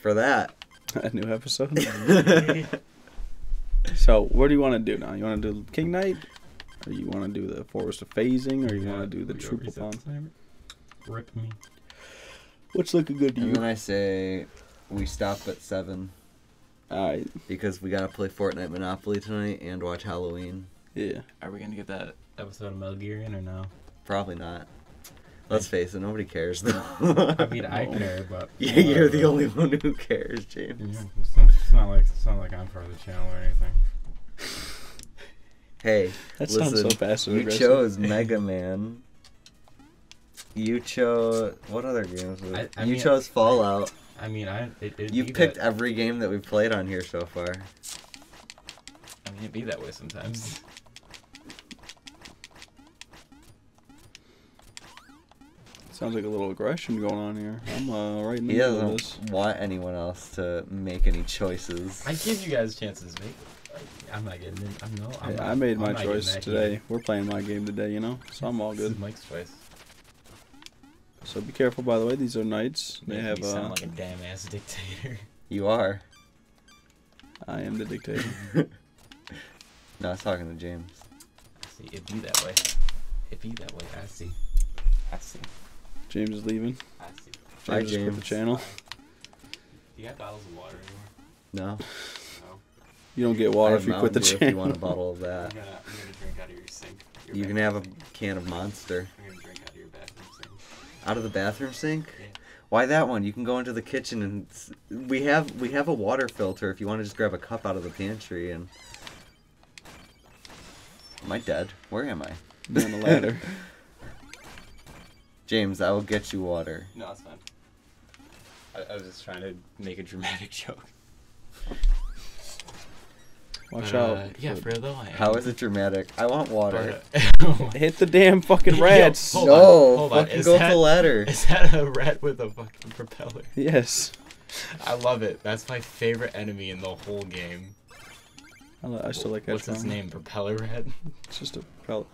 for that. a new episode. so, what do you want to do now? You want to do King Knight, or you want to do the Forest of Phasing, or you want to do the We go Troop reset upon? Rip me. What's looking good to And you? then I say we stop at seven All right. because we gotta play Fortnite Monopoly tonight and watch Halloween. Yeah. Are we gonna get that episode of Metal Gear in or no? Probably not. Let's face it, nobody cares though. I mean, I care, but yeah, you're the only one who cares, James. Yeah, it's, not, it's not like it's not like I'm part of the channel or anything. Hey, That listen, sounds so passive you aggressive. chose Mega Man. You chose what other games? was I- I you mean- chose Fallout. I mean, I it, You picked That, every game that we've played on here so far. I mean, it'd be that way sometimes. Sounds like a little aggression going on here. I'm uh, right in the He middle of doesn't this. want anyone else to make any choices. I give you guys chances, mate. I'm not getting it. I'm no. I'm Hey, not, I made I'm my choice today. heated. We're playing my game today, you know, so I'm all This is good. Mike's choice. So be careful, by the way. These are knights. They Making have. me sound Uh, like a damn ass dictator. You are. I am the dictator. No, I was talking to James. I see. It be that way. It be that way. I see. I see. James is leaving. I see. Bye, James just quit the James. channel. Do you have bottles of water anymore? No. No. You don't get water if you quit the Mountain channel. If you want a bottle of I'm that, gonna, I'm gonna drink out of your sink. Your you can have a sink. can of Monster. I'm gonna drink out of your bathroom sink. Out of the bathroom sink? Yeah. Why that one? You can go into the kitchen and we have we have a water filter if you want to just grab a cup out of the pantry and. Am I dead? Where am I? On the ladder. James, I will get you water. No, that's fine. I, I was just trying to make a dramatic joke. Watch But, out. uh, yeah, for- for though. I How am- is it dramatic? I want water. But, Hit the damn fucking Yo, rats. hold no, on, hold on. fucking Is go that- to the ladder. Is that a rat with a fucking propeller? Yes. I love it. That's my favorite enemy in the whole game. I, li- I still like that What's his name? Propeller rat? It's just a propeller.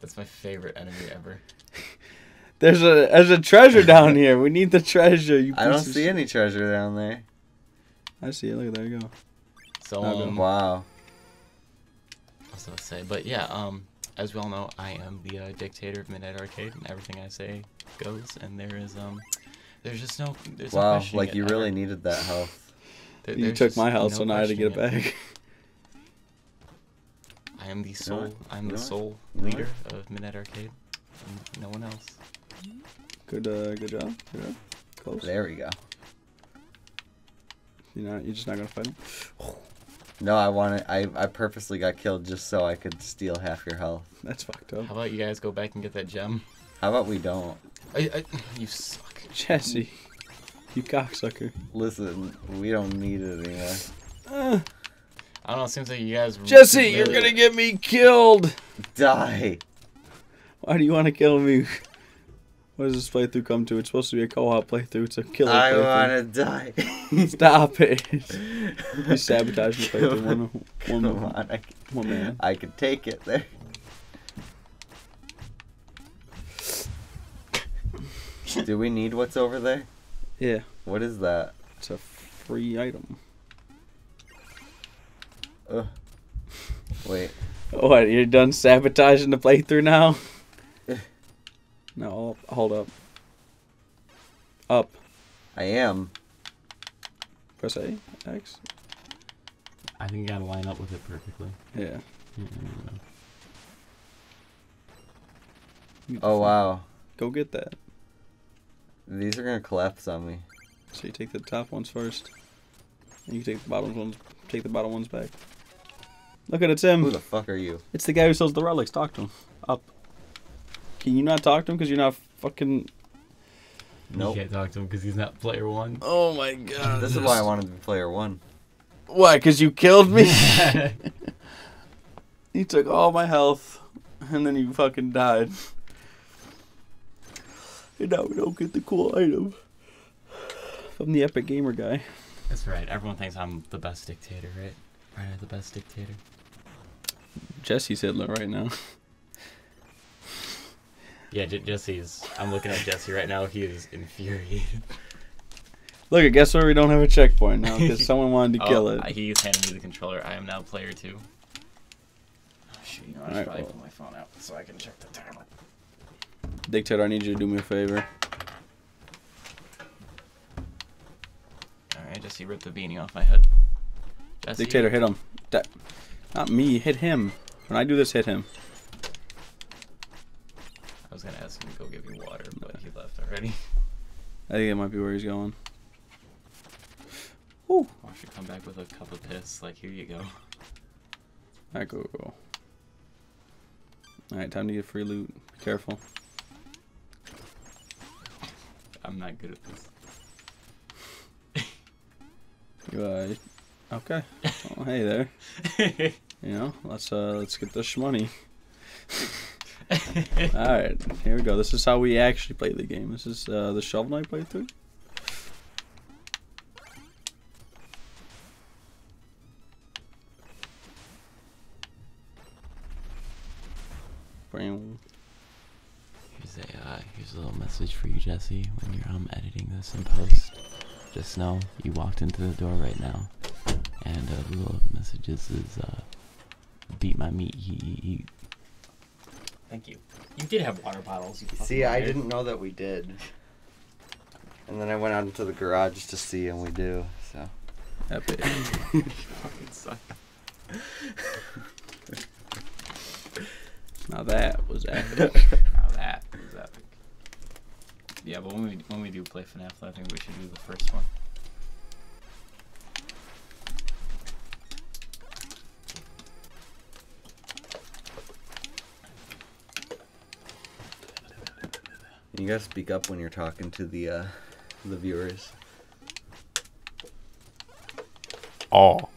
That's my favorite enemy ever. There's a there's a treasure down here. We need the treasure. You I don't see shit. any treasure down there. I see it. Look, there you go. So um. Wow. I was gonna say, but yeah, um, as we all know, I am the uh, dictator of Midnight Arcade, and everything I say goes. And there is um, there's just no, there's no Wow, questioning like it you ever. really needed that health. There- You took my health, no so now I had to get it questioning back. I am the sole, what? I'm You the know sole You know leader of Midnight Arcade. and No one else. Good, uh, good job. Good job. Close. There we go. You're not. You're just not gonna fight him. No, I wanted. I I purposely got killed just so I could steal half your health. That's fucked up. How about you guys go back and get that gem? How about we don't? I, I, you suck. Jesse, you cocksucker. Listen, we don't need it anymore. Uh, I don't know. It seems like you guys. Jesse, really- you're gonna get me killed. Die. Why do you want to kill me? What does this playthrough come to? It's supposed to be a co-op playthrough. It's a killer I playthrough. want to die. Stop it. you sabotaged the playthrough. Come One, one, Come on, I, one man. I could take it there. Do we need what's over there? Yeah, What is that? it's a free item. Ugh. Wait. What? You're done sabotaging the playthrough now? no, hold up. Up. I am. Press A. X. I think you gotta line up with it perfectly. Yeah. Mm-hmm. Mm-hmm. Oh wow. Go get that. These are gonna collapse on me. So you take the top ones first. And you take the bottom ones. Take the bottom ones back. Look at it, Tim. Who the fuck are you? It's the guy who sells the relics. Talk to him. Up. Can you not talk to him because you're not fucking? Nope. You can't talk to him because he's not player one. Oh my god. This is why I wanted to be player one. Why? Because you killed me. you took all my health, and then you fucking died. And now we don't get the cool item. I'm the Epic Gamer guy. That's right. Everyone thinks I'm the best dictator, right? Right, the best dictator. Jesse's Hitler right now. Yeah, J- Jesse's. I'm looking at Jesse right now. He is infuriated. Look, guess where we don't have a checkpoint now because someone wanted to kill Oh, it. He's handing me the controller. I am now player two. Oh, shit, you know, I should Alright, probably well- put my phone out so I can check the timer. Dictator, I need you to do me a favor. Alright, Jesse ripped the beanie off my head. Jesse, Dictator, hit him. That, not me. Hit him. When I do this, hit him. I was gonna ask him to go give you water, but he left already. I think that might be where he's going. Ooh. Or should come back with a cup of piss. Like, here you go. Alright, go, go. Alright, time to get free loot. Be careful. I'm not good at this. You, uh, okay. Well, hey there. You know, let's uh, let's get this money. All right, here we go. This is how we actually play the game. This is uh, the Shovel Knight playthrough. Here's a uh, here's a little message for you, Jesse. When you're um editing this in post, just know you walked into the door right now, and uh, the little messages is uh, beat my meat, eat, eat, eat. Thank you. You did have water bottles. You See, I didn't know that we did. And then I went out into the garage to see, and we do. So Epic. fucking suck. now that was epic. Now that was epic. Yeah, but when we when we do play FNAF, I think we should do the first one. You gotta speak up when you're talking to the uh, the viewers, Oh.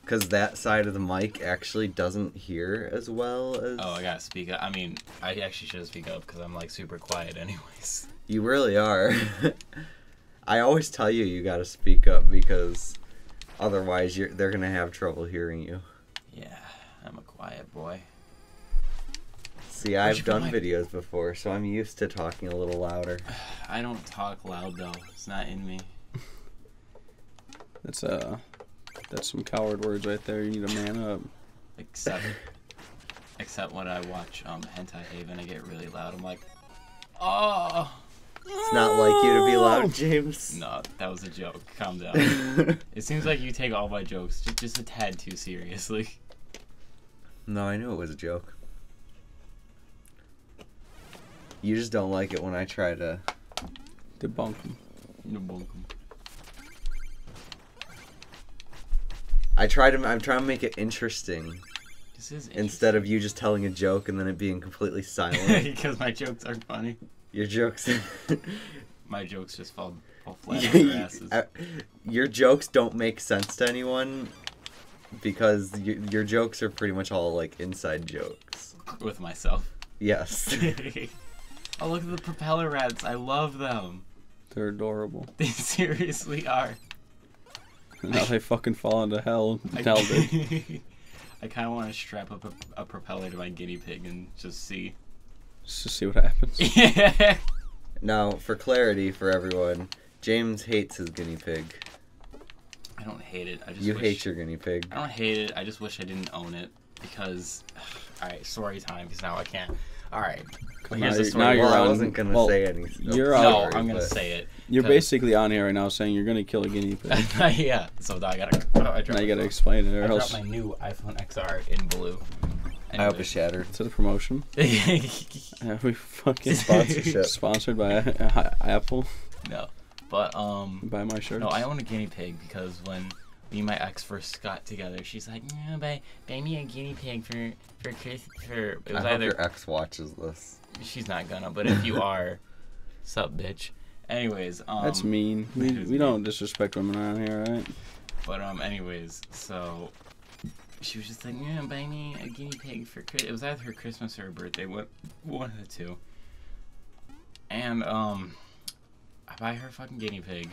because that side of the mic actually doesn't hear as well as. Oh, I gotta speak up. I mean, I actually should speak up because I'm like super quiet, anyways. You really are. I always tell you you gotta speak up because otherwise you're they're gonna have trouble hearing you. Yeah, I'm a quiet boy. See, Where'd I've done my- videos before, so I'm used to talking a little louder. I don't talk loud though. It's not in me. That's uh, that's some coward words right there. You need a man up. Except, except when I watch um Hentai Haven, I get really loud. I'm like, oh. It's not like you to be loud, James. No, that was a joke. Calm down. it seems like you take all my jokes just, just a tad too seriously. no, I knew it was a joke. You just don't like it when I try to. Debunk them. No bunkum. I try to. I'm trying to make it interesting This is instead of you just telling a joke and then it being completely silent. because my jokes aren't funny. Your jokes. My jokes just fall, fall flat on their asses. Uh, your jokes don't make sense to anyone because y- your jokes are pretty much all like inside jokes. with myself. Yes. oh, look at the propeller rats. I love them. They're adorable. They seriously are. now they fucking fall into hell. I, Hell, dude. I kind of want to strap up a, a propeller to my guinea pig and just see. Just to see what happens. Yeah. now, for clarity for everyone, James hates his guinea pig. I don't hate it. I just You wish, hate your guinea pig. I don't hate it. I just wish I didn't own it because. All right, story time. Because now I can't. All right. Come Here's the story. now you're well, I wasn't gonna well, say anything. you're no, out, I'm gonna but- say it. You're basically on here right now saying you're gonna kill a guinea pig. yeah. So now I gotta. Oh, I now you gotta phone. explain it, I or dropped else my new iPhone XR in blue. I hope Anyway. it shattered. it's a promotion. We fucking Sponsorship. sponsored by uh, Apple. no, but um, Buy my shirt. no, I own a guinea pig because when me and my ex first got together, she's like, "Yeah, buy, buy me a guinea pig for for Chris for." It I was hope either your ex watches this. She's not gonna, but if you are, sup, bitch. Anyways, um, That's mean. We, we don't disrespect women around here, right? But um, anyways, so she was just like, "Yeah, buy me a guinea pig for Chris." It was either her Christmas or her birthday, what one of the two. And um, I buy her a fucking guinea pig,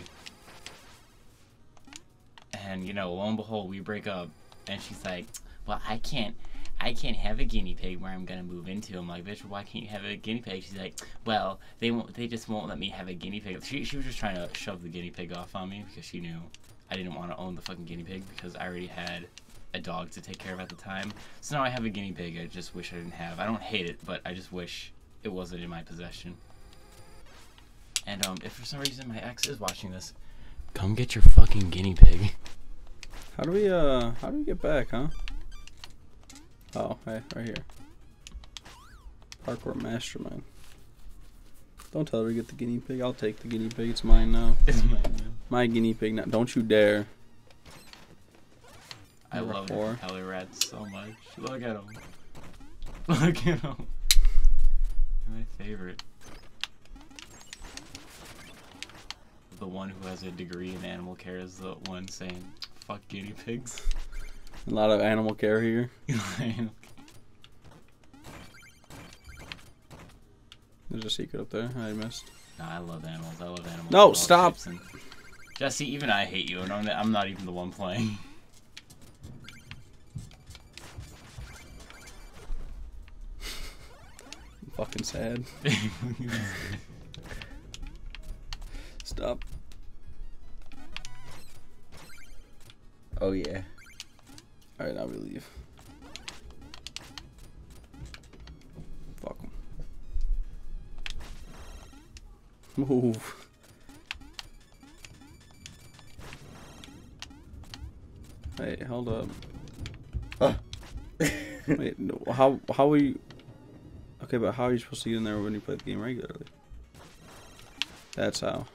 and you know, lo and behold, we break up, and she's like, "Well, I can't, I can't have a guinea pig where I'm gonna move into. I'm like, bitch, why can't you have a guinea pig? She's like, well, they won't. They just won't let me have a guinea pig. She, she was just trying to shove the guinea pig off on me because she knew I didn't want to own the fucking guinea pig because I already had a dog to take care of at the time. So now I have a guinea pig. I just wish I didn't have. I don't hate it, but I just wish it wasn't in my possession. And um, if for some reason my ex is watching this, come get your fucking guinea pig. How do we uh how do we get back, huh? Oh, hey, right here. Parkour mastermind. Don't tell her to get the guinea pig. I'll take the guinea pig. It's mine now. It's my My guinea pig now. Don't you dare. I Number love four. propeller rats so much. Look at them. Look at them. My favorite. The one who has a degree in animal care is the one saying, fuck guinea pigs. A lot of animal care here. There's a secret up there. I missed. Nah, I love animals. I love animals. No, of stop. and- Jesse, even I hate you, and I'm I'm not even the one playing. I'm fucking sad. Stop. Oh yeah. Alright, now we leave. Fuck 'em. Move. Hey, hold up. Oh. Wait, no, how how are you? Okay, but how are you supposed to get in there when you play the game regularly? That's how.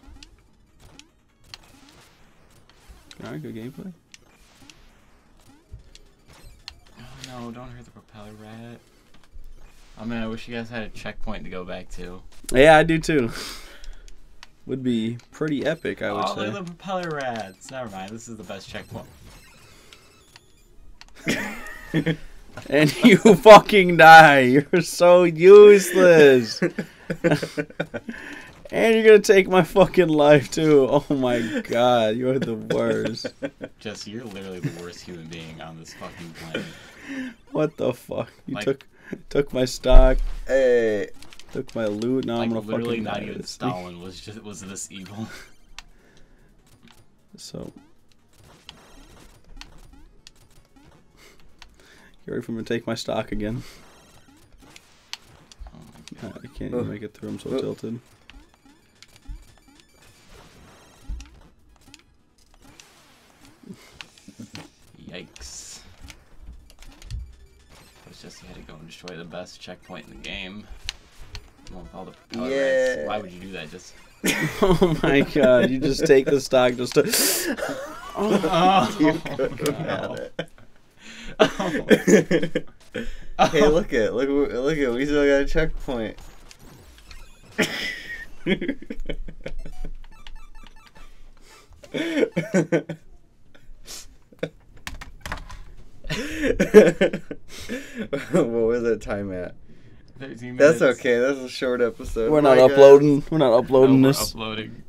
Alright, good gameplay. Oh no, don't hurt the propeller rat. I mean, I wish you guys had a checkpoint to go back to. Yeah, I do too. Would be pretty epic, I would oh, say. at the propeller rats. Never mind, this is the best checkpoint. And you fucking die. You're so useless. and you're gonna take my fucking life too. Oh my god, you're the worst. Jesse, you're literally the worst human being on this fucking planet. What the fuck? You Like- took took my stock, hey. took my loot. Now like I'm gonna literally fucking not die even this thing. Stalin was just was this evil. So. Get ready for me to take my stock again. Oh my I can't even make it through. I'm so Oh. tilted. Best checkpoint in the game. Well, all the. Yeah. Why would you do that? Just. oh my god, you just take the stock just to. Oh, You have it. Oh. hey, look at look look at we still got a checkpoint. what was that time at? 13 That's okay. That's a short episode. We're not God. uploading. We're not uploading No, we're this. uploading.